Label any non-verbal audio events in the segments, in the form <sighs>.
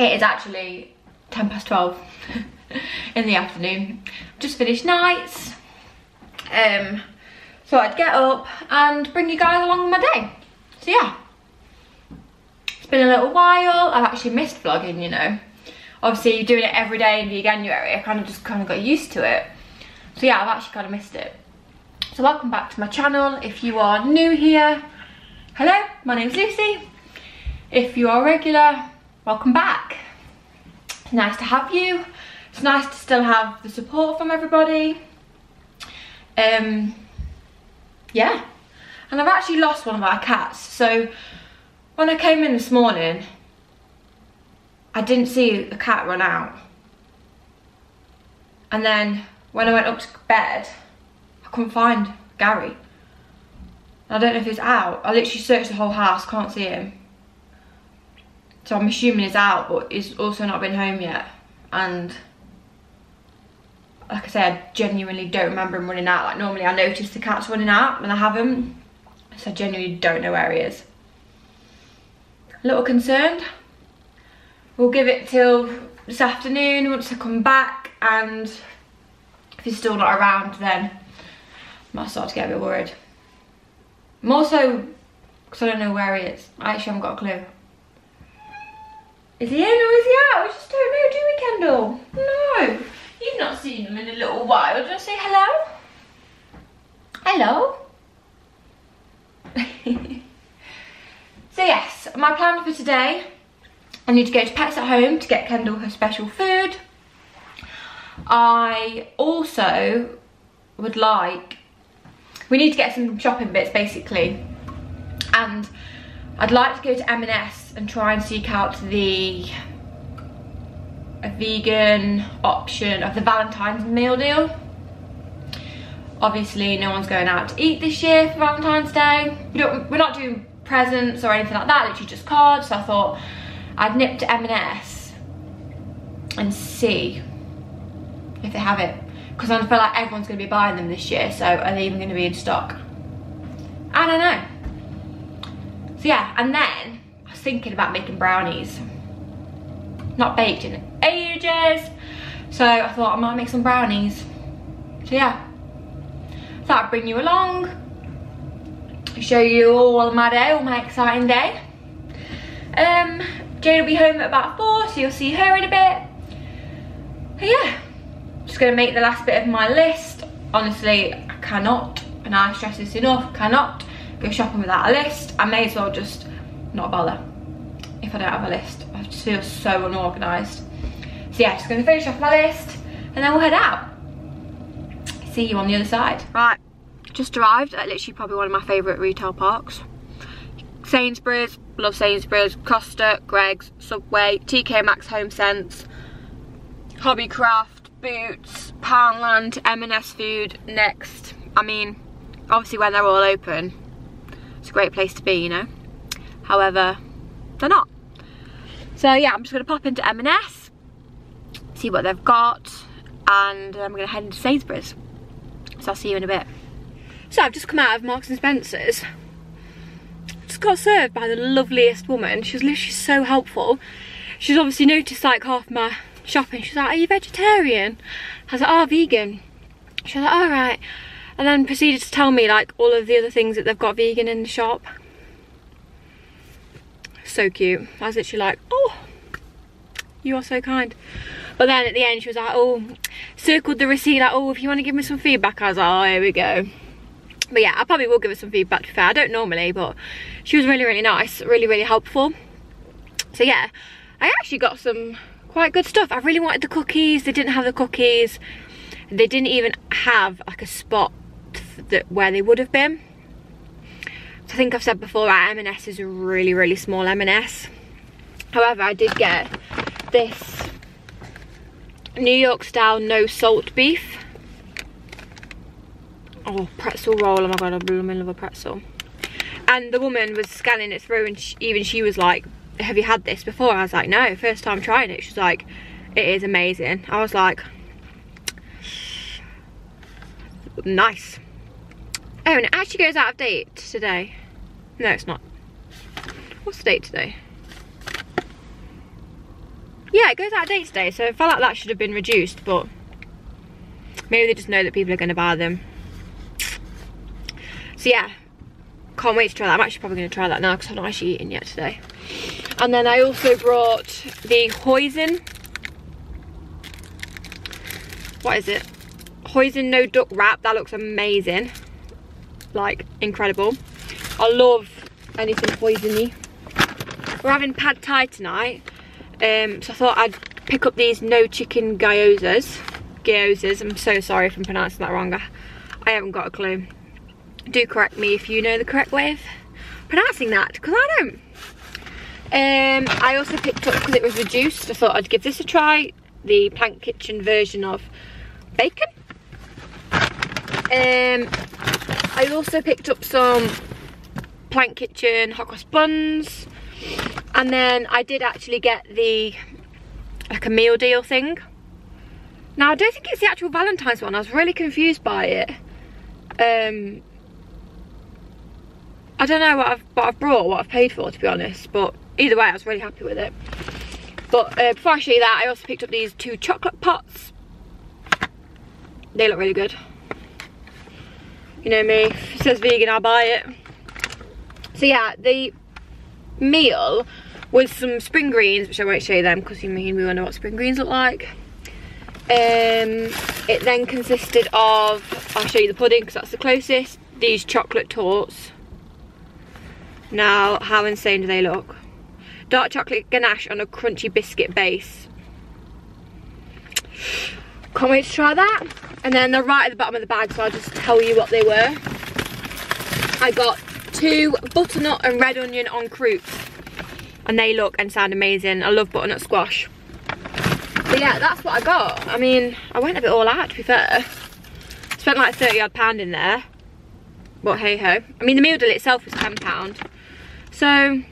It is actually 10 past 12 <laughs> in the afternoon. Just finished nights. Um, so I'd get up and bring you guys along my day. So yeah. It's been a little while. I've actually missed vlogging, you know. Obviously doing it every day in January, I kind of just kind of got used to it. So yeah, I've actually kind of missed it. So welcome back to my channel. If you are new here, hello, my name's Lucy. If you are regular, welcome back. It's nice to have you. It's nice to still have the support from everybody. Um, yeah. And I've actually lost one of our cats. So when I came in this morning, I didn't see the cat run out. And then when I went up to bed, I couldn't find Gary. I don't know if he's out. I literally searched the whole house, can't see him. So I'm assuming he's out, but he's also not been home yet. And like I said, I genuinely don't remember him running out. Like normally I notice the cat's running out and I haven't. So I genuinely don't know where he is. A little concerned. We'll give it till this afternoon once I come back and if he's still not around then I might start to get a bit worried. I'm also, because I don't know where he is. I actually haven't got a clue. Is he in or is he out? We just don't know, do we, Kendall? No. You've not seen him in a little while. Just say hello. Hello. <laughs> so yes, my plan for today, I need to go to Pets at Home to get Kendall her special food. I also would like, we need to get some shopping bits basically. And I'd like to go to M&S and try and seek out the a vegan option of the Valentine's meal deal. Obviously, no one's going out to eat this year for Valentine's Day. We we're not doing presents or anything like that, literally just cards. So I thought I'd nip to M&S and see if they have it. Because I feel like everyone's going to be buying them this year, so are they even going to be in stock? I don't know. So yeah, and then I was thinking about making brownies. Not baked in ages. So I thought I might make some brownies. So yeah, thought I'd bring you along. Show you all my day, all my exciting day. Um, Jane will be home at about four, so you'll see her in a bit. But yeah, just gonna make the last bit of my list. Honestly, I cannot, and I stress this enough, cannot go shopping without a list. I may as well just not bother if I don't have a list. I just feel so unorganised. So yeah, just gonna finish off my list and then we'll head out. See you on the other side. Right, just arrived at literally probably one of my favourite retail parks. Sainsbury's, love Sainsbury's, Costa, Greggs Subway, TK Maxx Home Sense, Hobbycraft, Boots, Poundland, M&S Food, Next. I mean, obviously when they're all open, a great place to be, you know. However, they're not. So yeah, I'm just gonna pop into M&S, see what they've got, and I'm gonna head into Sainsbury's. So I'll see you in a bit. So I've just come out of Marks and Spencer's. Just got served by the loveliest woman. She was literally so helpful. She's obviously noticed like half my shopping. She's like, are you vegetarian? I was like, oh, vegan. She was like, all right. And then proceeded to tell me like all of the other things that they've got vegan in the shop. So cute. I was literally like, oh, you are so kind. But then at the end she was like, oh, circled the receipt like, oh, if you want to give me some feedback. I was like, oh, here we go. But yeah, I probably will give her some feedback to be fair. I don't normally, but she was really, really nice. Really, really helpful. So yeah, I actually got some quite good stuff. I really wanted the cookies. They didn't have the cookies. They didn't even have like a spot that where they would have been. So I think I've said before that M&S is a really, really small M&S. However, I did get this New York style no salt beef. Oh, pretzel roll. Oh my god, I blooming love a pretzel. And the woman was scanning it through and she, even she was like, have you had this before? I was like, no, first time trying it. She's like, it is amazing. I was like, nice. Oh, and it actually goes out of date today. No, it's not. What's the date today? yeah, it goes out of date today, so I felt like that should have been reduced, but maybe they just know that people are going to buy them. So yeah, can't wait to try that. I'm actually probably going to try that now because I've not actually eaten yet today. And then I also brought the Hoisin. What is it? Hoisin no duck wrap. That looks amazing. Like, incredible. I love anything hoisin We're having pad thai tonight. Um, so I thought I'd pick up these no chicken gyozas. Gyozas. I'm so sorry if I'm pronouncing that wrong. I haven't got a clue. Do correct me if you know the correct way of pronouncing that, because I don't. Um, I also picked up, because it was reduced, I thought I'd give this a try. The Plant Kitchen version of bacon. Um, I also picked up some Plant Kitchen hot cross buns. And then I did actually get the, like a meal deal thing. Now, I don't think it's the actual Valentine's one. I was really confused by it. Um, I don't know what I've, what I've brought, what I've paid for, to be honest. But either way, I was really happy with it. But uh, before I show you that, I also picked up these two chocolate pots. They look really good. You know me, it says vegan, I'll buy it. So yeah, the meal was some spring greens, which I won't show you them because you mean we wonder what spring greens look like. Um, it then consisted of, I'll show you the pudding because that's the closest, these chocolate torts. Now, how insane do they look? Dark chocolate ganache on a crunchy biscuit base. Can't wait to try that. And then they're right at the bottom of the bag, so I'll just tell you what they were. I got two butternut and red onion en croutes. And they look and sound amazing. I love butternut squash. But yeah, that's what I got. I mean, I went a bit all out, to be fair. Spent like 30 odd pound in there. But hey ho. I mean, the meal deal itself was £10. So,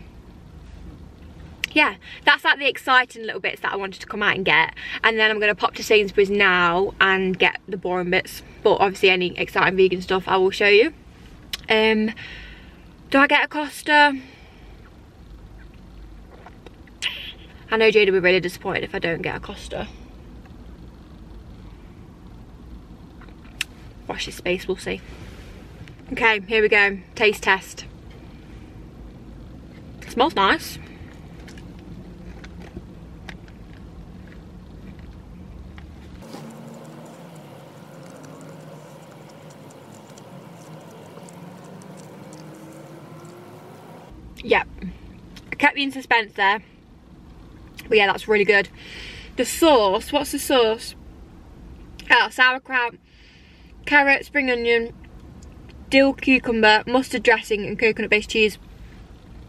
yeah, that's like the exciting little bits that I wanted to come out and get. And then I'm going to pop to Sainsbury's now and get the boring bits. But obviously any exciting vegan stuff I will show you. Um, do I get a Costa? I know Jada will be really disappointed if I don't get a Costa. Watch this space, we'll see. Okay, here we go. Taste test. Smells nice. Yep. I kept you in suspense there. But yeah, that's really good. The sauce, what's the sauce? Oh, sauerkraut, carrot, spring onion, dill cucumber, mustard dressing and coconut based cheese.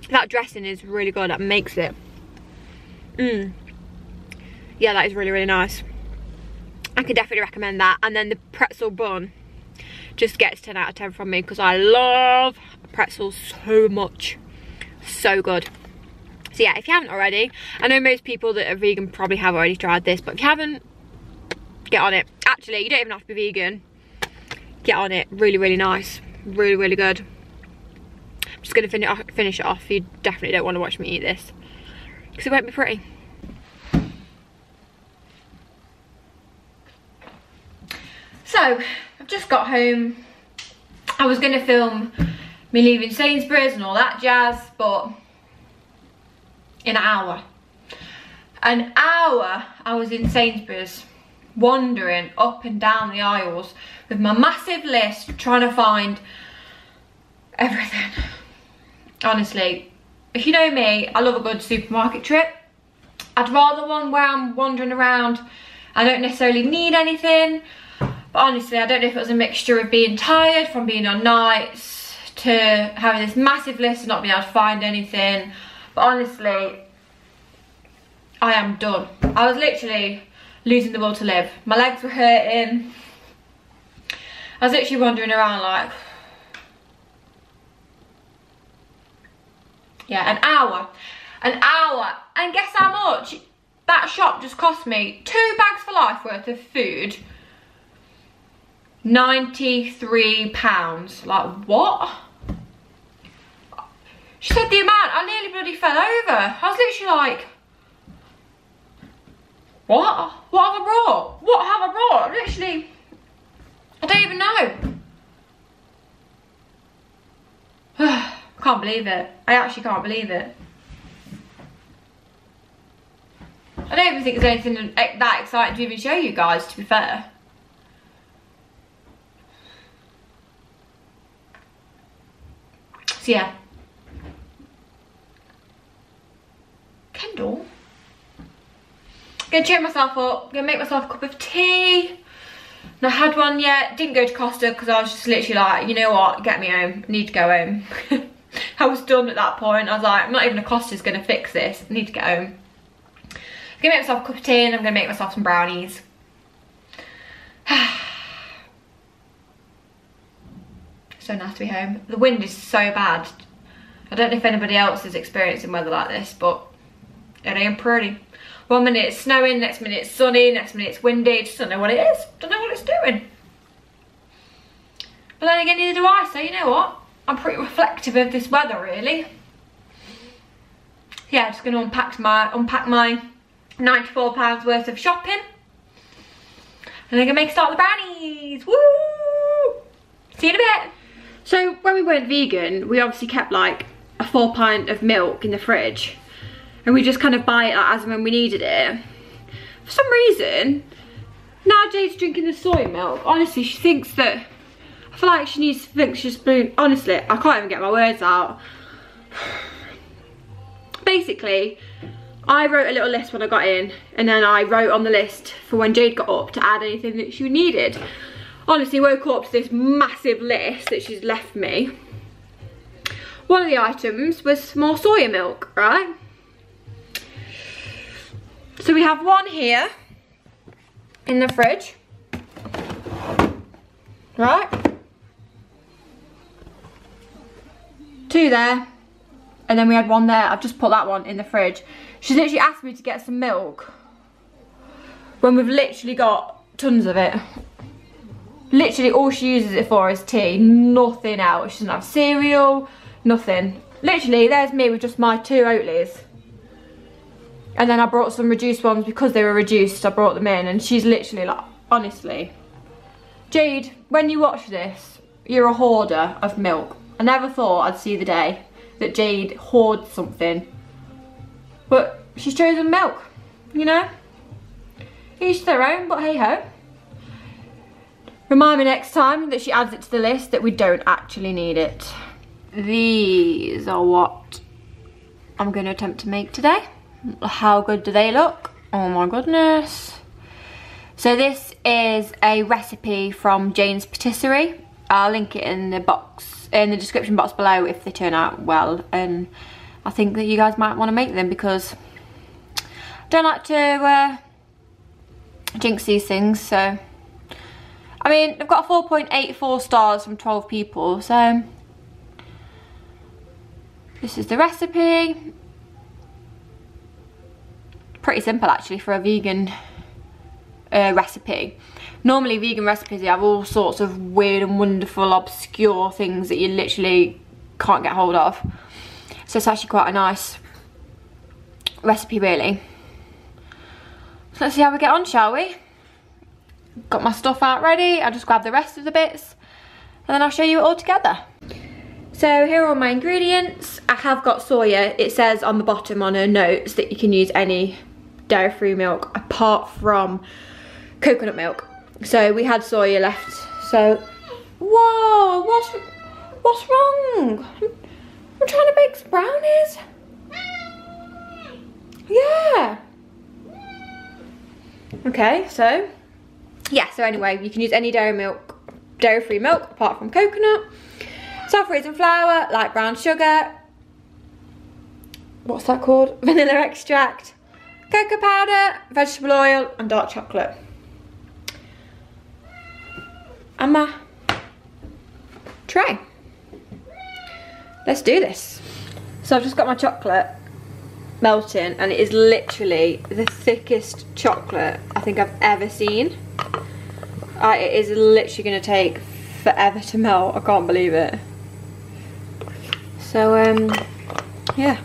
That dressing is really good, that makes it. Mmm. Yeah, that is really, really nice. I could definitely recommend that. And then the pretzel bun just gets 10 out of 10 from me because I love pretzels so much so good. So yeah if you haven't already i know most people that are vegan probably have already tried this but if you haven't get on it. Actually you don't even have to be vegan. Get on it. Really really nice. Really really good. I'm just gonna finish uh, finish it off. You definitely don't want to watch me eat this because it won't be pretty. So i've just got home. I was gonna film me leaving Sainsbury's and all that jazz, but in an hour. An hour I was in Sainsbury's wandering up and down the aisles with my massive list trying to find everything. Honestly, if you know me, I love a good supermarket trip. I'd rather one where I'm wandering around I don't necessarily need anything. But honestly, I don't know if it was a mixture of being tired from being on nights, to having this massive list and not being able to find anything. But honestly, I am done. I was literally losing the will to live. My legs were hurting. I was literally wandering around like, yeah, an hour. An hour. And guess how much? That shop just cost me two bags for life worth of food. 93 pounds. Like, what? She said the amount, I nearly bloody fell over. I was literally like, What? What have I brought? What have I brought? Literally, I don't even know. <sighs> can't believe it. I actually can't believe it. I don't even think there's anything that exciting to even show you guys, to be fair. So yeah. Kendall. Gonna cheer myself up, gonna make myself a cup of tea. Not had one yet, didn't go to Costa because I was just literally like, you know what, get me home, I need to go home. <laughs> I was done at that point, I was like, not even a Costa's gonna fix this, I need to get home. I'm gonna make myself a cup of tea and I'm gonna make myself some brownies. <sighs> so nice to be home. The wind is so bad. I don't know if anybody else is experiencing weather like this, but it ain't pretty. One minute it's snowing, next minute it's sunny, next minute it's windy. Just don't know what it is. Don't know what it's doing. But then again, neither do I. So you know what? I'm pretty reflective of this weather, really. Yeah, just gonna unpack my unpack my 94 pounds worth of shopping. And I'm gonna make start the brownies. Woo! See you in a bit. So when we weren't vegan, we obviously kept like a four pint of milk in the fridge and we just kind of buy it as and when we needed it. For some reason, now Jade's drinking the soy milk. Honestly, she thinks that, I feel like she needs to think she's spoon. Honestly, I can't even get my words out. <sighs> Basically, I wrote a little list when I got in and then I wrote on the list for when Jade got up to add anything that she needed. Honestly, woke up to this massive list that she's left me. One of the items was more soya milk, right? So we have one here in the fridge, right? Two there, and then we had one there. I've just put that one in the fridge. She's literally asked me to get some milk when we've literally got tons of it. Literally all she uses it for is tea, nothing else. She doesn't have cereal, nothing. Literally, there's me with just my two Oatlys. And then I brought some reduced ones because they were reduced. I brought them in and she's literally like, honestly. Jade, when you watch this, you're a hoarder of milk. I never thought I'd see the day that Jade hoards something. But she's chosen milk, you know? Each their own, but hey ho. Remind me next time that she adds it to the list that we don't actually need it. These are what I'm going to attempt to make today. How good do they look? Oh my goodness. So this is a recipe from Jane's Patisserie. I'll link it in the box, in the description box below if they turn out well. And I think that you guys might want to make them because I don't like to uh, jinx these things. So, I mean, I've got 4.84 stars from 12 people. So, this is the recipe pretty simple actually for a vegan uh, recipe. Normally vegan recipes, they have all sorts of weird and wonderful, obscure things that you literally can't get hold of. So it's actually quite a nice recipe really. So let's see how we get on, shall we? Got my stuff out ready, I'll just grab the rest of the bits and then I'll show you it all together. So here are my ingredients. I have got soya. It says on the bottom on her notes that you can use any dairy-free milk apart from coconut milk. So we had soya left. So, whoa, what's, what's wrong? I'm trying to bake some brownies. Yeah. Okay, so, yeah, so anyway, you can use any dairy milk, dairy-free milk apart from coconut. Self-raising flour, light brown sugar. What's that called? <laughs> Vanilla extract cocoa powder, vegetable oil and dark chocolate. And my tray. Let's do this. So I've just got my chocolate melting and it is literally the thickest chocolate I think I've ever seen. It is literally going to take forever to melt. I can't believe it. So, um, yeah.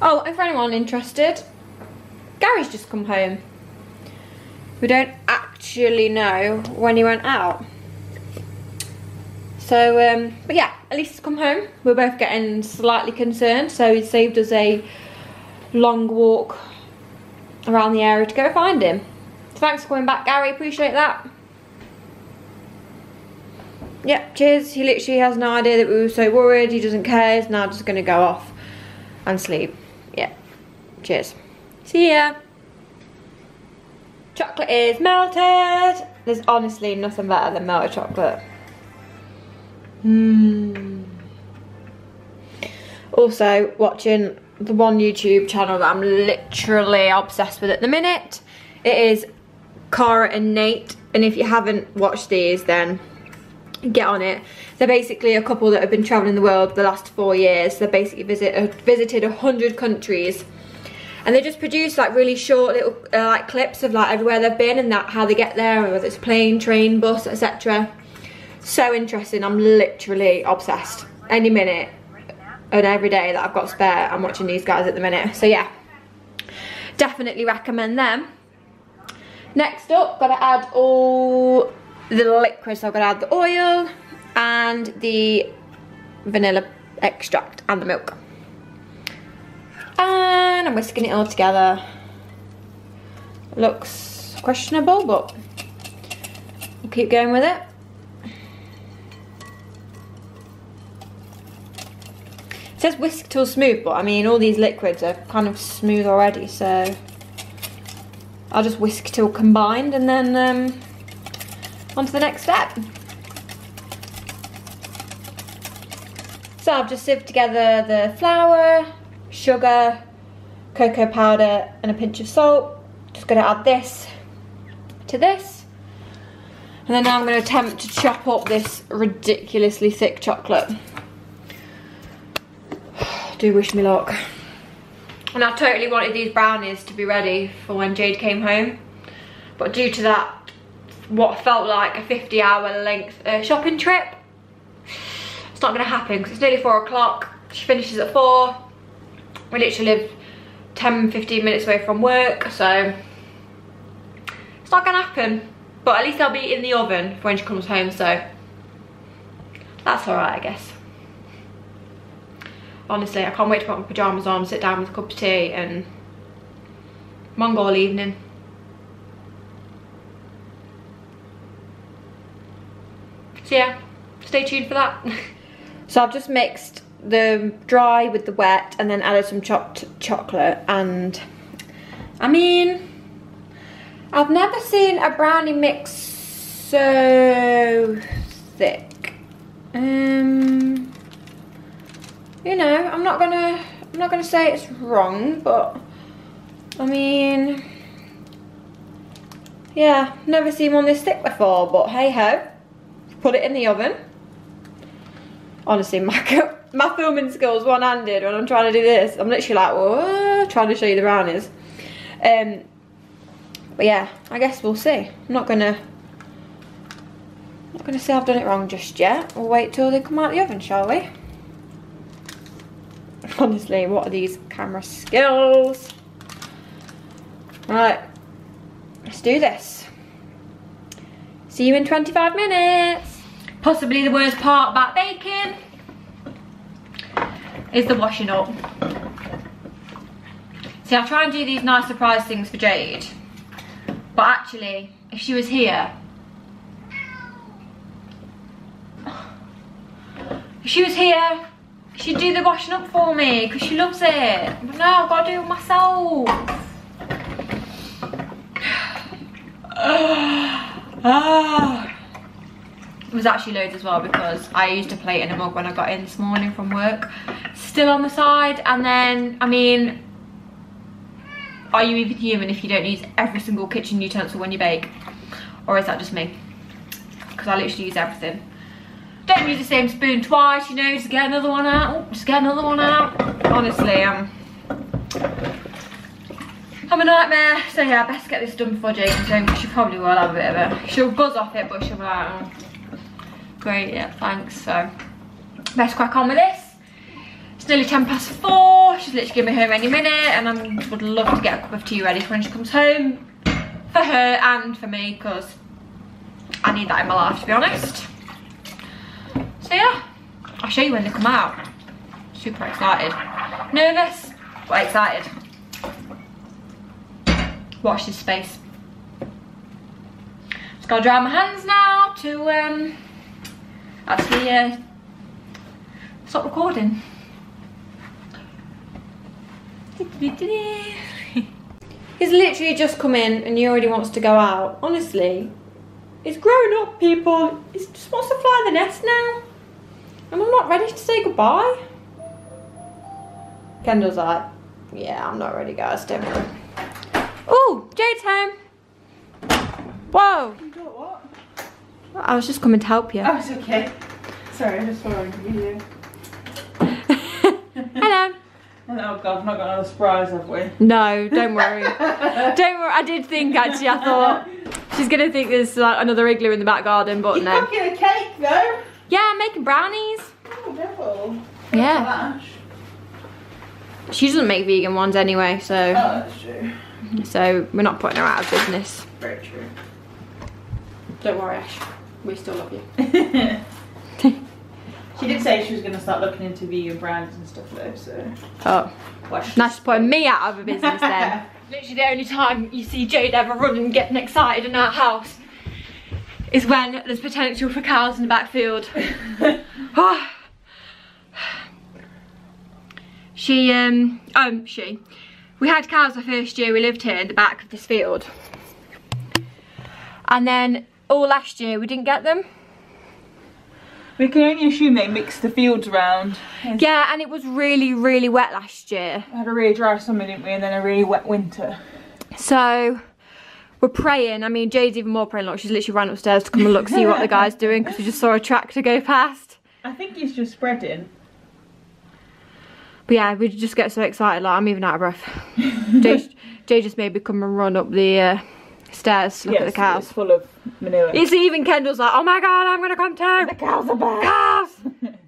Oh, and for anyone interested, Gary's just come home. we don't actually know when he went out. So, um, but yeah, at least he's come home. We're both getting slightly concerned, so he saved us a long walk around the area to go find him. So thanks for coming back, Gary. Appreciate that. Yep, cheers. He literally has no idea that we were so worried. He doesn't care. He's now just going to go off and sleep. Yeah. Cheers. See ya. Chocolate is melted. There's honestly nothing better than melted chocolate. Mmm. Also, watching the one YouTube channel that I'm literally obsessed with at the minute. It is Kara and Nate. And if you haven't watched these, then get on it. They're basically a couple that have been traveling the world the last four years. They basically visit, uh, visited a hundred countries. And they just produce like really short little uh, like clips of like everywhere they've been and that how they get there, whether it's plane, train, bus, etc. So interesting. I'm literally obsessed. Any minute and every day that I've got spare, I'm watching these guys at the minute. So yeah, definitely recommend them. Next up, gotta add all the liquids. So I've gotta add the oil and the vanilla extract and the milk. And I'm whisking it all together. Looks questionable, but we'll keep going with it. It says whisk till smooth, but I mean all these liquids are kind of smooth already, so I'll just whisk till combined and then um, on to the next step. So I've just sieved together the flour, sugar, cocoa powder and a pinch of salt. Just gonna add this to this. And then now I'm gonna attempt to chop up this ridiculously thick chocolate <sighs> do wish me luck. And I totally wanted these brownies to be ready for when Jade came home. But due to that, what felt like a 50 hour length uh, shopping trip, it's not gonna happen because it's nearly four o'clock. She finishes at four. We literally live 10, 15 minutes away from work, so it's not gonna happen. But at least I'll be in the oven for when she comes home, so that's all right, I guess honestly, I can't wait to put my pyjamas on, sit down with a cup of tea and Mongol evening. So yeah, stay tuned for that. <laughs> so I've just mixed the dry with the wet and then added some chopped chocolate and I mean, I've never seen a brownie mix so thick. Um, you know, I'm not gonna, I'm not gonna say it's wrong, but I mean, yeah, never seen one this thick before, but hey ho, put it in the oven. Honestly, <laughs> my, my filming skills one-handed when I'm trying to do this. I'm literally like, whoa, trying to show you the brownies. Um, but yeah, I guess we'll see. I'm not gonna, not gonna say I've done it wrong just yet. We'll wait till they come out the oven, shall we? <laughs> Honestly, what are these camera skills? Right, let's do this. See you in 25 minutes. Possibly the worst part about baking is the washing up. See, I try and do these nice surprise things for Jade. But actually, if she was here, if she was here, She'd do the washing up for me because she loves it. But no, I've got to do it myself. <sighs> ah. It was actually loads as well because I used a plate and a mug when I got in this morning from work. Still on the side and then, I mean, are you even human if you don't use every single kitchen utensil when you bake? Or is that just me? Because I literally use everything. Don't use the same spoon twice, you know, just get another one out. Just get another one out. Honestly, um, I'm a nightmare. So yeah, I best get this done before Jade comes home because she probably will have a bit of a, she'll buzz off it, but she'll be like, oh, great, yeah, thanks. So, best crack on with this. It's nearly 10 past four. She's literally getting me home any minute and I would love to get a cup of tea ready for when she comes home. for her and for me because I need that in my life to be honest. So yeah, I'll show you when they come out. Super excited. Nervous, but excited. Watch this space. Just gotta dry my hands now to um, actually uh, stop recording. <laughs> He's literally just come in and he already wants to go out. Honestly, he's grown up, people. He just wants to fly the nest now. And I'm not ready to say goodbye. Kendall's like, yeah, I'm not ready, guys. Don't worry. Oh, Jade's home. Whoa. You? I was just coming to help you. Oh, it's okay. Sorry, I just saw on video. Hello. <laughs> Oh god, I've not got another surprise, have we? No, don't worry. <laughs> don't worry. I did think actually. I thought she's gonna think there's like another igloo in the back garden, but You're no. cooking a cake though. Yeah, I'm making brownies. Oh, devil. Yeah. She doesn't make vegan ones anyway, Oh, so that's true. so we're not putting her out of business. Very true. Don't worry, Ash. We still love you. <laughs> she did say she was going to start looking into vegan brands and stuff though, so. Oh, Well, she's nice putting me out of a business then. <laughs> Literally the only time you see Jade ever running, and getting excited in our house is when there's potential for cows in the backfield. Oh. <laughs> she, um, um, she, we had cows the first year we lived here in the back of this field. And then all last year we didn't get them. We can only assume they mixed the fields around. Yeah, and it was really, really wet last year. We had a really dry summer, didn't we? And then a really wet winter. So we're praying. I mean, Jade's even more praying. Like she's literally ran upstairs to come and look, see what the guy's doing because we just saw a tractor go past. I think he's just spreading. But yeah, we just get so excited. Like I'm even out of breath. Jade, <laughs> Jade just made me come and run up the uh, stairs to look at the cows. It's full of manure. It's even Kendall's like, oh my god, I'm gonna come too. the cows are back. Cows. <laughs> but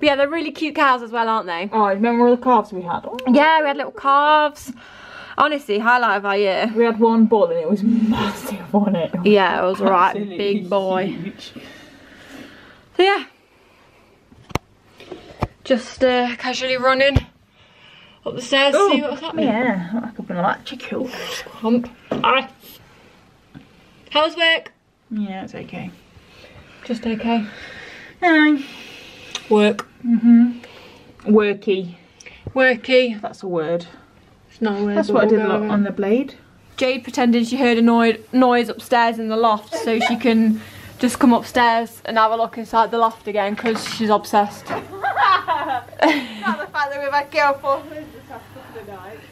yeah, they're really cute cows as well, aren't they? Oh, remember all the calves we had? Yeah, we had little calves. Honestly, highlight of our year. We had one bull and it was massive, wasn't it? Yeah, it was right, big boy. huge. So yeah, just uh, casually running up the stairs to see what's happening. Yeah, like I've been electrical. Hump. Aye. How's work? Yeah, it's okay. Just okay. Work. Mhm. Worky. Worky. That's a word. It's not a word. That's what I did a lot on the blade. Jade pretended she heard a noi noise upstairs in the loft so she can just come upstairs and have a look inside the loft again because she's obsessed. <laughs> Not the fact that we've had girl for the night.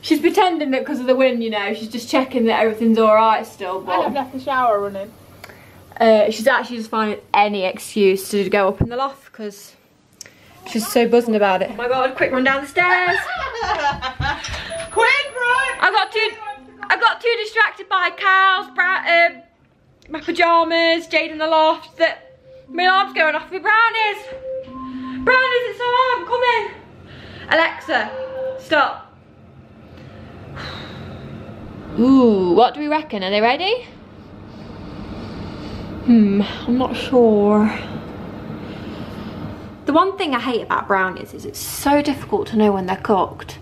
She's pretending that because of the wind, you know, she's just checking that everything's alright still, I have left the shower running. uh, she's actually just finding any excuse to go up in the loft because she's so buzzing about it. Oh my god, quick run down the stairs! <laughs> Quick run! I got too, I got too distracted by cows, bra- uh, my pajamas, Jade in the loft that my alarm's going off with brownies. Brownies, it's alarm, come in. Alexa, stop. Ooh, what do we reckon? Are they ready? Hmm, I'm not sure. The one thing I hate about brownies is it's so difficult to know when they're cooked.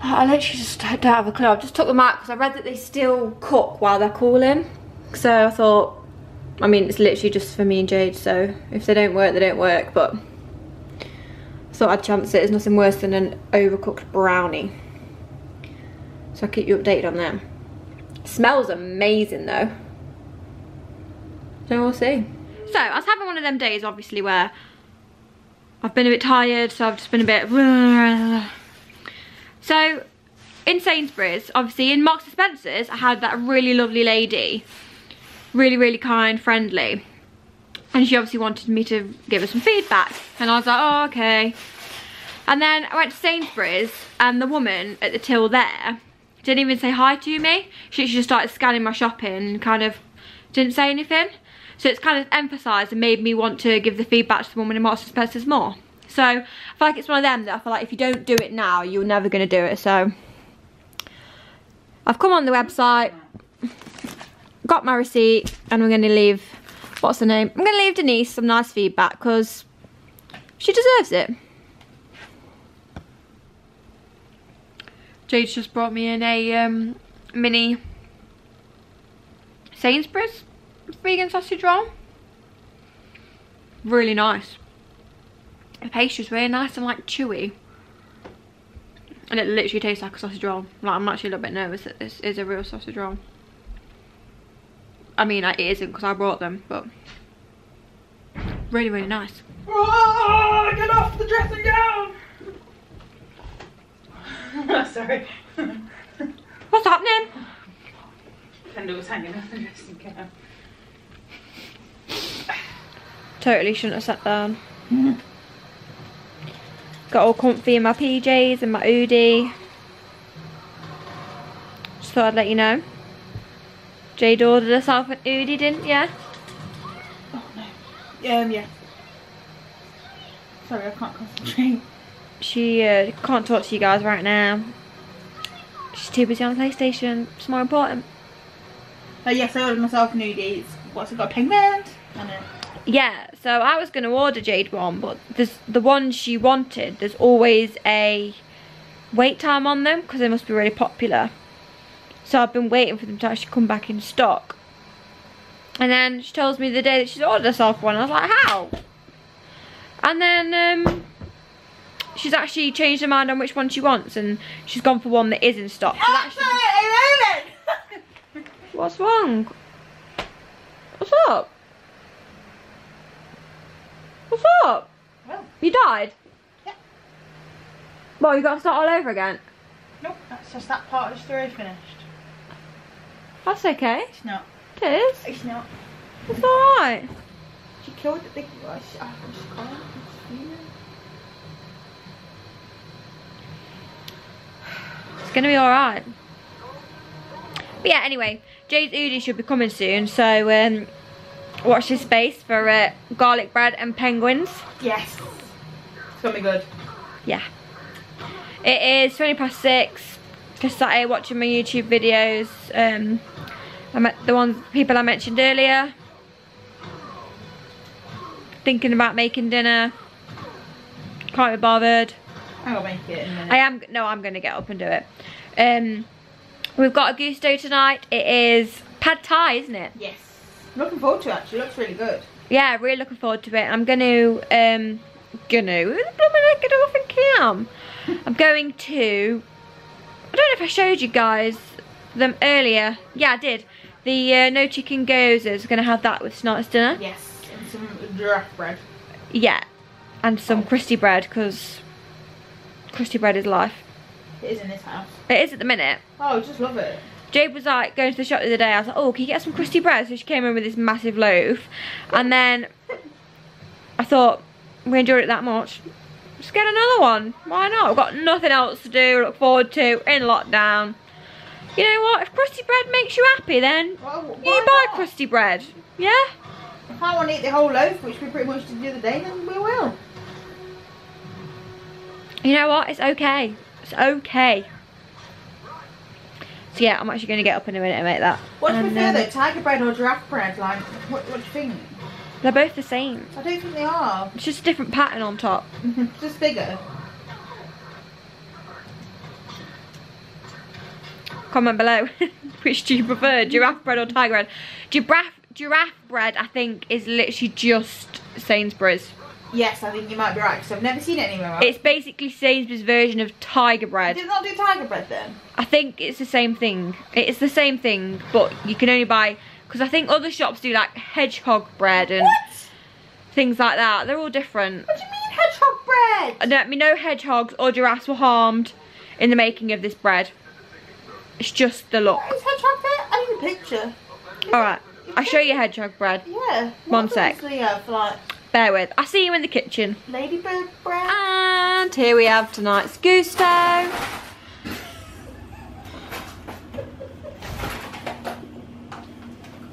I literally just don't have a clue. I just took them out because I read that they still cook while they're cooling. So I thought, I mean, it's literally just for me and Jade. So if they don't work, they don't work. But I thought I'd chance it. There's nothing worse than an overcooked brownie. So I'll keep you updated on them. smells amazing though. So we'll see. So I was having one of them days, obviously, where I've been a bit tired. So I've just been a bit. <sighs> So, in Sainsbury's, obviously in Marks and Spencer's, I had that really lovely lady. Really, really kind, friendly. And she obviously wanted me to give her some feedback. And I was like, oh, okay. And then I went to Sainsbury's and the woman at the till there didn't even say hi to me. She, just started scanning my shopping and kind of didn't say anything. So it's kind of emphasised and made me want to give the feedback to the woman in Marks and Spencer's more. So I feel like it's one of them that I feel like if you don't do it now, you're never going to do it. So I've come on the website, got my receipt, and I'm going to leave, what's her name? I'm going to leave Denise some nice feedback because she deserves it. Jade's just brought me in a um, mini Sainsbury's vegan sausage roll. Really nice. The pastry's really nice and like chewy. And it literally tastes like a sausage roll. Like I'm actually a little bit nervous that this is a real sausage roll. I mean, it isn't because I brought them, but really, really nice. Oh, get off the dressing gown! Sorry. What's happening? Kendall was hanging off the dressing gown. Totally shouldn't have sat down. Got all comfy in my PJs and my Oodie. Just thought I'd let you know. Jade ordered herself an hoodie, didn't ya? Oh no. Um, yeah. Sorry, I can't concentrate. She uh, can't talk to you guys right now. She's too busy on the PlayStation. It's more important. Uh, yes, I ordered myself nudies. What's it got? Penguin? I. Yeah, so I was going to order Jade one, but there's the one she wanted, there's always a wait time on them because they must be really popular. So I've been waiting for them to actually come back in stock. And then she tells me the day that she's ordered herself one. I was like, how? And then um, she's actually changed her mind on which one she wants and she's gone for one that is in stock. So that's- <laughs> What's wrong? What's up? What's up? Well, You died? Yeah. Well, you got to start all over again. nope, that's just that part of the story finished. That's okay. It's not. It is. It's not. It's alright. She killed the big I just can't. It's fuming. It's going to be alright. But yeah, anyway, Jade's Oodie should be coming soon, so um, watch this space for uh, garlic bread and penguins. Yes. It's gonna be good. Yeah. It is 20 past 6. Just sat here watching my YouTube videos. Um, I met the ones people I mentioned earlier. Thinking about making dinner. Can't be bothered. I'm make it in a minute. I am, no, I'm going to get up and do it. Um, we've got a Gousto tonight. It is pad thai, isn't it? yes. I'm looking forward to it actually. It looks really good. Yeah, really looking forward to it. I'm going to, um, gonna, who the blooming heck do I think I am? I'm going to, I don't know if I showed you guys them earlier. Yeah, I did. The uh, no chicken goes is going to have that with tonight's dinner. Yes. And some giraffe bread. Yeah, and some crusty bread because crusty bread is life. It is in this house. It is at the minute. Oh, I just love it. Jade was like going to the shop the other day. I was like, oh, can you get some crusty bread? So she came in with this massive loaf. And then I thought, we enjoyed it that much. Let's get another one. Why not? I've got nothing else to do, look forward to in lockdown. You know what? If crusty bread makes you happy, then Well, you buy not? crusty bread. Yeah? If I want to eat the whole loaf, which we pretty much did the other day, then we will. You know what? It's okay. It's okay. So yeah, I'm actually going to get up in a minute and make that. What do you prefer um, though, tiger bread or giraffe bread? Like, what, what do you think? They're both the same. I don't think they are. It's just a different pattern on top. just bigger. Comment below. <laughs> Which do you prefer, giraffe bread or tiger bread? Giraffe, giraffe bread, I think, is literally just Sainsbury's. Yes, I think you might be right because I've never seen it anywhere else. It's basically Sainsbury's version of tiger bread. Did not do tiger bread then? I think it's the same thing. It's the same thing, but you can only buy because I think other shops do like hedgehog bread and What? things like that. They're all different. What do you mean hedgehog bread? I don't me no hedgehogs or giraffes were harmed in the making of this bread. It's just the look. What is hedgehog bread? I need a picture. All right, I'll show you hedgehog bread. Yeah. One sec. does the, uh, for like Bear with. I'll see you in the kitchen. ladybird bread? And here we have tonight's Gousto.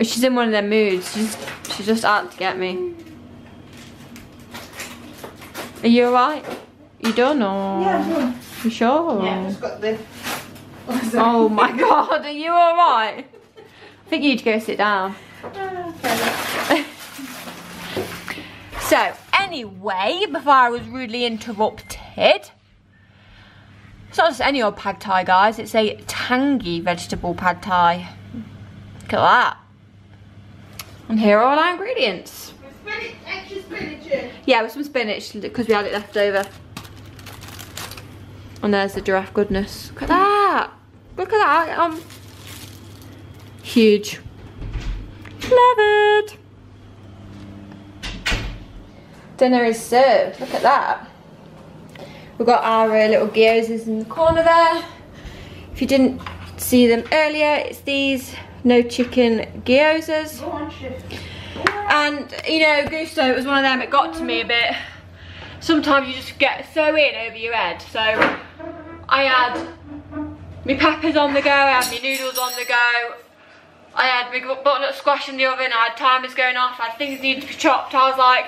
Oh, she's in one of them moods. She's she's just out to get me. Are you alright? You done or? Yeah, sure. You sure? Yeah, just got the <laughs> Oh my god, are you alright? I think you need to go sit down. <laughs> so, anyway, before I was rudely interrupted, it's not just any old pad thai, guys. It's a tangy vegetable pad thai. Look at that. And here are all our ingredients. Spinach, extra spinach in. Yeah, with some spinach because we had it left over. And there's the giraffe goodness. Look at that. Look at that. Um, huge. Love it. Dinner is served. Look at that. We've got our uh, little gyozas in the corner there. If you didn't see them earlier, it's these no chicken gyozas. And you know, Gousto it was one of them. It got to me a bit. Sometimes you just get so in over your head. So I had my peppers on the go. I had my noodles on the go. I had my butternut squash in the oven. I had timers going off. I had things needed to be chopped. I was like,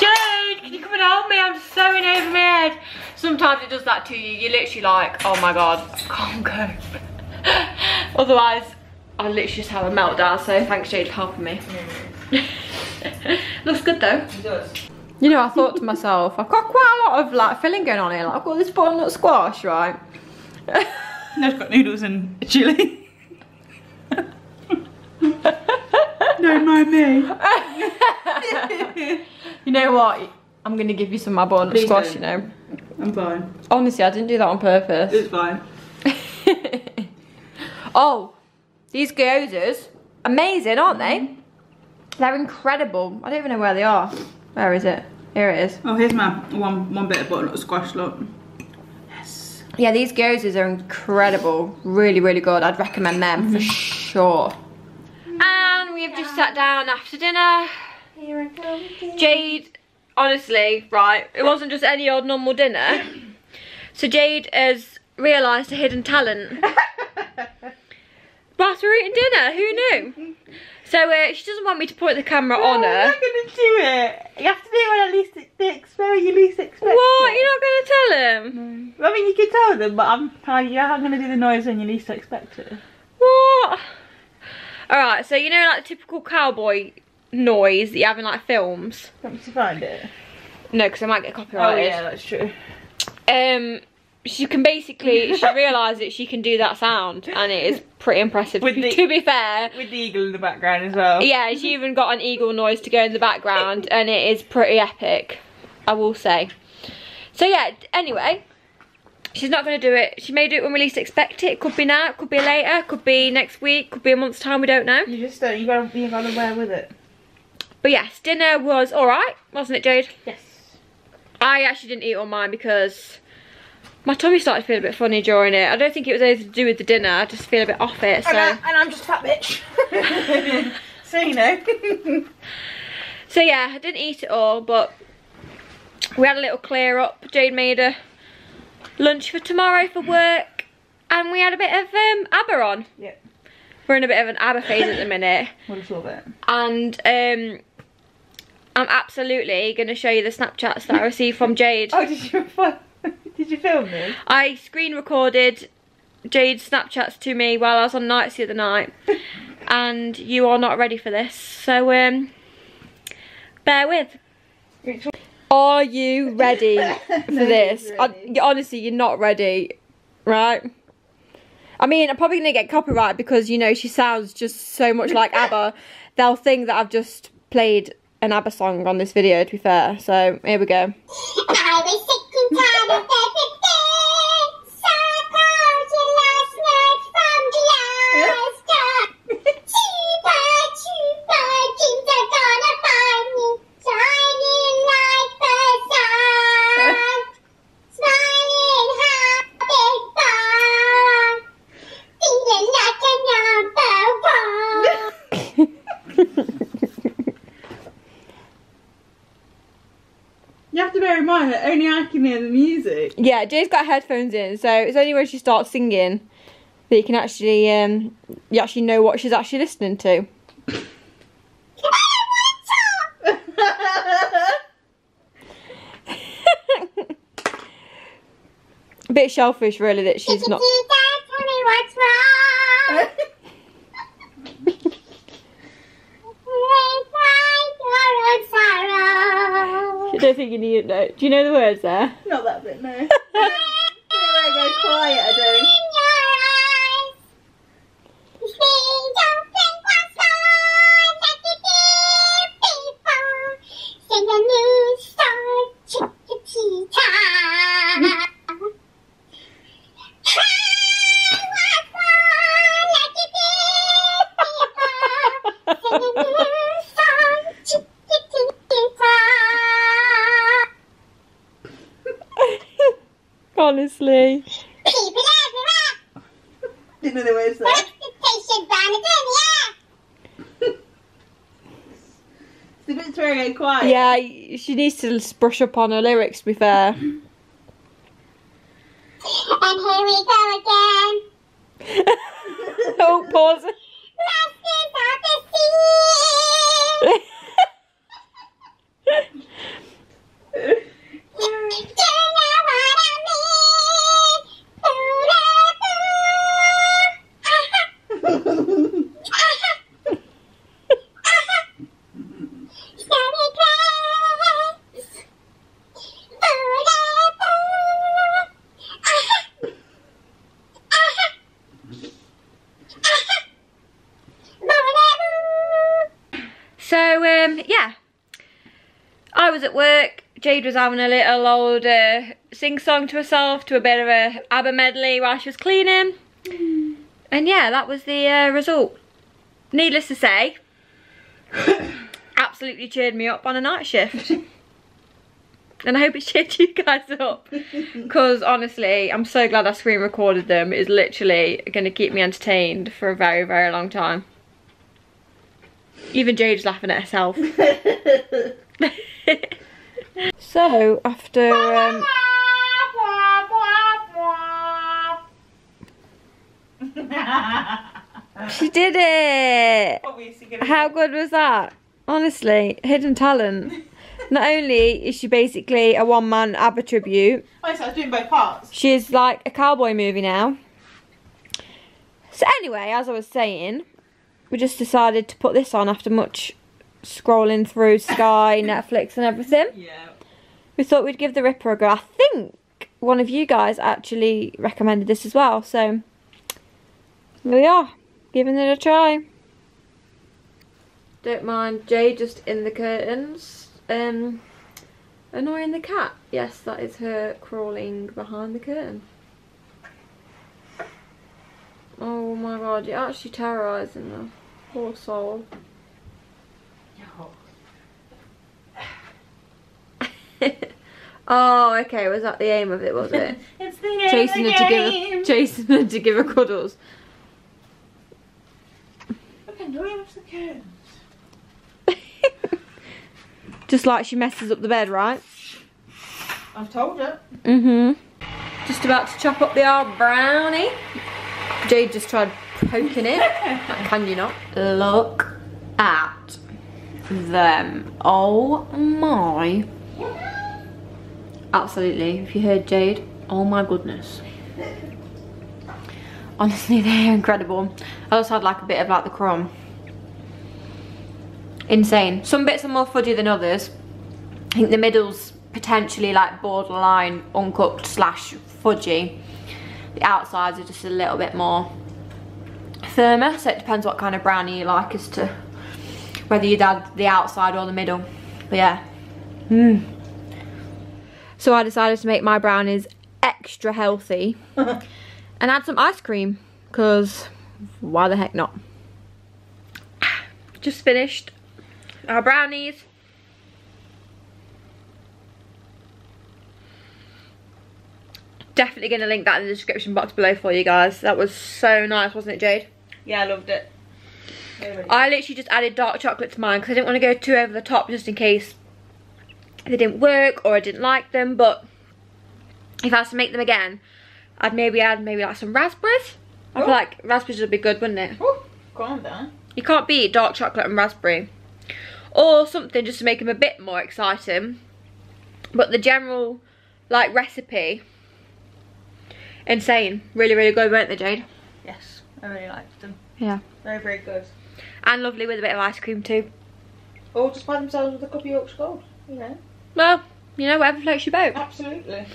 Jade, can you come and help me? I'm so in over my head. Sometimes it does that to you. You're literally like, oh my god, I can't go. <laughs> Otherwise, I literally just have a meltdown. So thanks, Jade, for helping me. <laughs> Looks good though. It does. You know, I thought to myself, I've got quite a lot of like filling going on here. Like, I've got this butternut squash, right? <laughs> No, it's got noodles and chili. Don't mind me. You know what? I'm gonna give you some of my butternut Please squash. don't. You know, I'm fine. honestly, I didn't do that on purpose. It's fine. <laughs> oh, these gyozas, amazing, aren't they? Mm-hmm. They're incredible. I don't even know where they are. Where is it? Here it is. Oh, here's my one one bit of butternut squash. Look. Yes. Yeah, these gyozas are incredible. Really, really good. I'd recommend them for mm-hmm. sure. Mm-hmm. And we have just sat down after dinner. Here I come. Jade, honestly, right, it wasn't just any old normal dinner. So Jade has realised a hidden talent. <laughs> Whilst we're eating dinner, who knew? So uh, she doesn't want me to point the camera on her. I'm not gonna do it. You have to do it when at least expect where you least expect What? it. You're not going to tell him? I mean, you can tell them, but I'm, I'm going to do the noise when you least expect it. What? Alright, so you know like the typical cowboy noise that you have in like films? Want me to find it? No, because I might get Oh, yeah, that's true. Um, she can basically, <laughs> she realised that she can do that sound and it is pretty impressive. With to, be, the- to be fair, With the eagle in the background as well. yeah, she <laughs> even got an eagle noise to go in the background and it is pretty epic, I will say. So yeah, anyway, she's not going to do it. She may do it when we least expect it. It could be now, it could be later, could be next week, could be a month's time, we don't know. You just don't, you gotta, you gotta wear with it. But yes, dinner was alright, wasn't it Jade? Yes. I actually didn't eat all mine because my tummy started to feel a bit funny during it. I don't think it was anything to do with the dinner. I just feel a bit off it. So, And, I, and I'm just a fat bitch. <laughs> so you know. so yeah, I didn't eat it all, but we had a little clear up. Jade made a lunch for tomorrow for work, and we had a bit of um, ABBA on. yep. We're in a bit of an ABBA phase at the minute, What a little bit. and um, I'm absolutely going to show you the Snapchats that I received from Jade. Oh, did you <laughs> did you film this? I screen recorded Jade's Snapchats to me while I was on nights the other night. <laughs> and you are not ready for this. So um bear with. Are you ready <laughs> for No, this? he's I- honestly, you're not ready. Right? I mean, I'm probably gonna get copyright because you know she sounds just so much like ABBA. They'll think that I've just played an ABBA song on this video. To be fair, so here we go. <laughs> can hear the music. Yeah, Jay's got headphones in, so it's only when she starts singing that you can actually um you actually know what she's actually listening to. A <laughs> <laughs> bit shellfish, really that she's not singing you know. Do you know the words there? Not that bit, no. <laughs> Go quiet, I do. Yeah, she needs to brush up on her lyrics. To be fair. Jade was having a little old uh, sing song to herself to a bit of a ABBA medley while she was cleaning. And yeah, that was the uh, result. Needless to say, <coughs> absolutely cheered me up on a night shift. and I hope it cheered you guys up. <laughs> Because honestly, I'm so glad I screen recorded them. It's literally going to keep me entertained for a very, very long time. Even Jade's laughing at herself. <laughs> <laughs> so, after... Um, <laughs> she did it! How good was that? Honestly, hidden talent. <laughs> Not only is she basically a one-man ABBA tribute, Oh, so I was doing both parts. she's like a cowboy movie now. So anyway, as I was saying, we just decided to put this on after much scrolling through Sky, <coughs> Netflix and everything. Yeah. We thought we'd give the Ripper a go. I think one of you guys actually recommended this as well, so here we are, giving it a try. Don't mind Jay just in the curtains, um, annoying the cat. Yes, that is her crawling behind the curtain. Oh my god, you're actually terrorising the poor soul. Oh, okay, was that the aim of it, was it? <laughs> It's the game chasing her to give game. her, chasing her to give her cuddles. Okay, no one else can. Just like she messes up the bed, right? I've told her. Mm-hmm. Just about to chop up the old brownie. Jade just tried poking it. <laughs> Can you not? Look at them. Oh my. Absolutely. If you heard Jade, oh my goodness. Honestly, <laughs> they're incredible. I also had like a bit of like the crumb. Insane. Some bits are more fudgy than others. I think the middle's potentially like borderline uncooked slash fudgy. The outsides are just a little bit more firmer, so it depends what kind of brownie you like as to whether you'd add the outside or the middle. But yeah. Mm. So I decided to make my brownies extra healthy <laughs> and add some ice cream because why the heck not? Just finished our brownies. Definitely going to link that in the description box below for you guys. That was so nice, wasn't it, Jade? Yeah, I loved it. Very, very I literally just added dark chocolate to mine because I didn't want to go too over the top just in case they didn't work or I didn't like them. But if I was to make them again, I'd maybe add maybe like some raspberries. I Oh. feel like raspberries would be good, wouldn't it? Oh, down. You can't beat dark chocolate and raspberry. Or something just to make them a bit more exciting. But the general, like, recipe, insane. Really, really good, weren't they, Jade? Yes, I really liked them. Yeah. Very, very good. And lovely with a bit of ice cream too. Or just by themselves with a cup of Yorkshire Gold, you know. Well, you know, whatever floats your boat. Absolutely.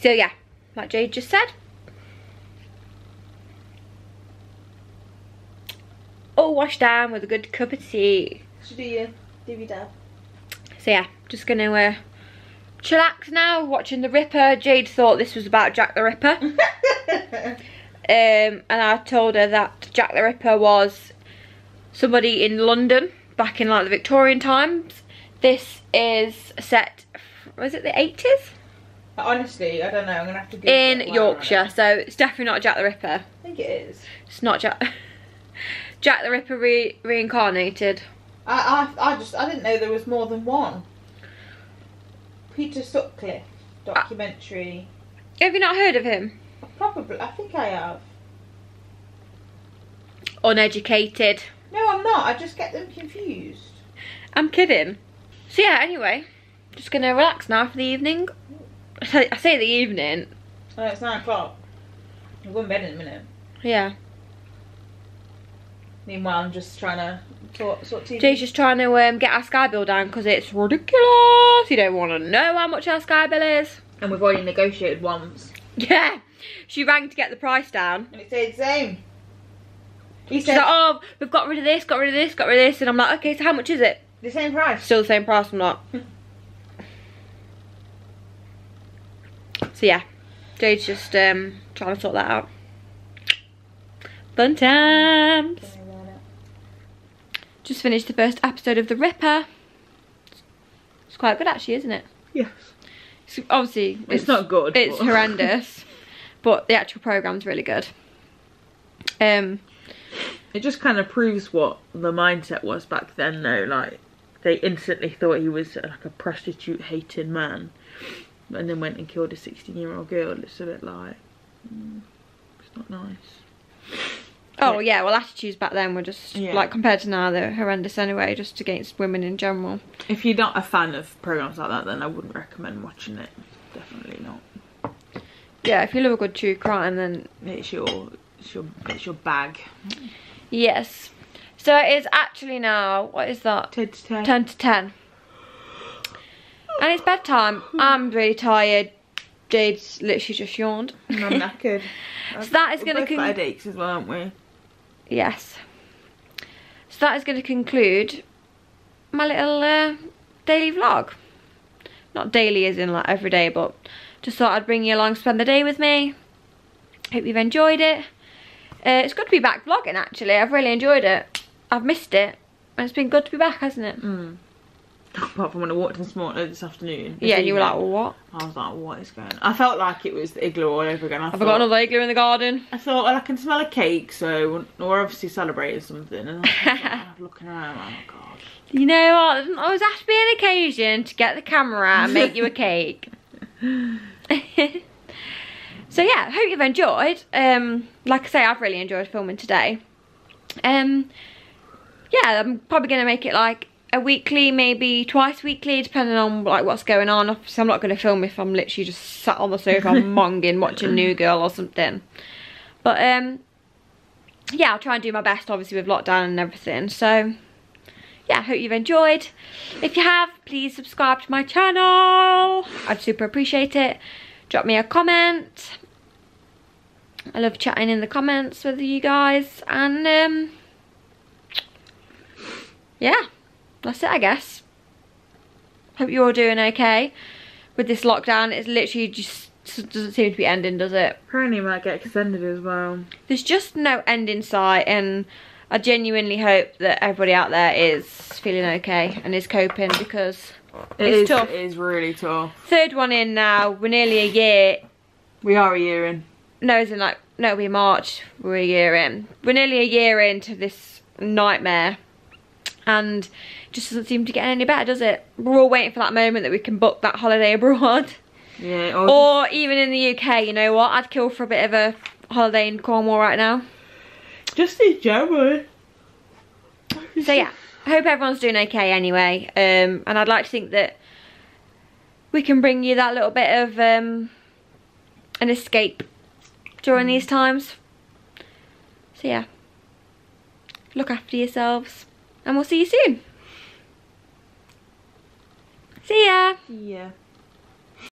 So yeah, like Jade just said. All washed down with a good cup of tea. Should do your divvy dab. So yeah, just gonna uh, chillax now, watching The Ripper. Jade thought this was about Jack the Ripper. <laughs> um, and I told her that Jack the Ripper was somebody in London back in like the Victorian times. This is set, was it the 80s? Honestly, I don't know. I'm gonna have to. Google In it while we're on Yorkshire, so it's definitely not Jack the Ripper. I think it is. It's not Jack. <laughs> Jack the Ripper re reincarnated. I, I I just I didn't know there was more than one. Peter Sutcliffe ah. documentary. Have you not heard of him? Probably. I think I have. Uneducated. No, I'm not. I just get them confused. I'm kidding. So yeah, anyway, just gonna relax now for the evening. I say, the evening. Oh, it's nine o'clock. I'll going to bed in a minute. Yeah. Meanwhile, I'm just trying to sort sort TV. Jay's just trying to um, get our Sky bill down because it's ridiculous. You don't want to know how much our Sky bill is. and we've already negotiated once, Yeah. She rang to get the price down. and it stayed the same. He She's said like, oh, we've got rid of this, got rid of this, got rid of this. And I'm like, okay, so how much is it? The same price. Still the same price, I'm not. so yeah, Jade's just um, trying to sort that out. Fun times. Just finished the first episode of The Ripper. It's quite good actually, isn't it? Yes. It's, obviously, It's not good, It's but- horrendous, <laughs> but the actual program's really good. Um, It just kind of proves what the mindset was back then, though. Like, they instantly thought he was uh, like a prostitute hating man, and then went and killed a 16 year old girl. It's a bit like, mm, it's not nice. oh yeah, well attitudes back then were just Yeah. like compared to now they're horrendous anyway, just against women in general. If you're not a fan of programs like that, then I wouldn't recommend watching it. Definitely not. Yeah, if you love a good true crime, then It's your, it's your, it's your bag. yes. So it is actually now. What is that? Ted to Ted. Ten to ten. And it's bedtime. I'm really tired. Jade's literally just yawned. And I'm knackered. <laughs> So that is going to both con- got headaches as well, aren't we? yes. So that is going to conclude my little uh, daily vlog. Not daily as in like every day, but just thought I'd bring you along, spend the day with me. Hope you've enjoyed it. Uh, it's good to be back vlogging actually. I've really enjoyed it. I've missed it. And it's been good to be back, hasn't it? Mm. <laughs> Apart from when I walked in this morning, this afternoon. this Yeah, you were like, what? I was like, what is going on? I felt like it was the igloo all over again. I Have I thought, got another igloo in the garden? I thought, well, I can smell a cake, so we're obviously celebrating something. And I was <laughs> looking around, like, oh god. You know what? There doesn't always have to be an occasion to get the camera and make you a cake. <laughs> so yeah, hope you've enjoyed. Um, like I say, I've really enjoyed filming today. Um, yeah, I'm probably gonna make it like a weekly, maybe twice weekly, depending on like what's going on. Obviously, I'm not gonna film if I'm literally just sat on the sofa <laughs> monging watching New Girl or something. But um, yeah, I'll try and do my best, obviously with lockdown and everything. So yeah, I hope you've enjoyed. If you have, please subscribe to my channel. I'd super appreciate it. Drop me a comment. I love chatting in the comments with you guys. And, um, yeah, that's it, I guess. Hope you're all doing okay with this lockdown. It's literally just doesn't seem to be ending, does it? Apparently it might get extended as well. There's just no end in sight and I genuinely hope that everybody out there is feeling okay and is coping because It It's is- tough. It is really tough. third one in now, we're nearly a year, We are a year in. no it's in like, no be March, we're a year in. We're nearly a year into this nightmare and just doesn't seem to get any better does it? We're all waiting for that moment that we can book that holiday abroad. Yeah. Or, Or even in the UK, you know what, I'd kill for a bit of a holiday in Cornwall right now. just in general. So yeah, I hope everyone's doing okay anyway. Um, and I'd like to think that we can bring you that little bit of um, an escape during these times. So yeah, look after yourselves and we'll see you soon. See ya! Yeah.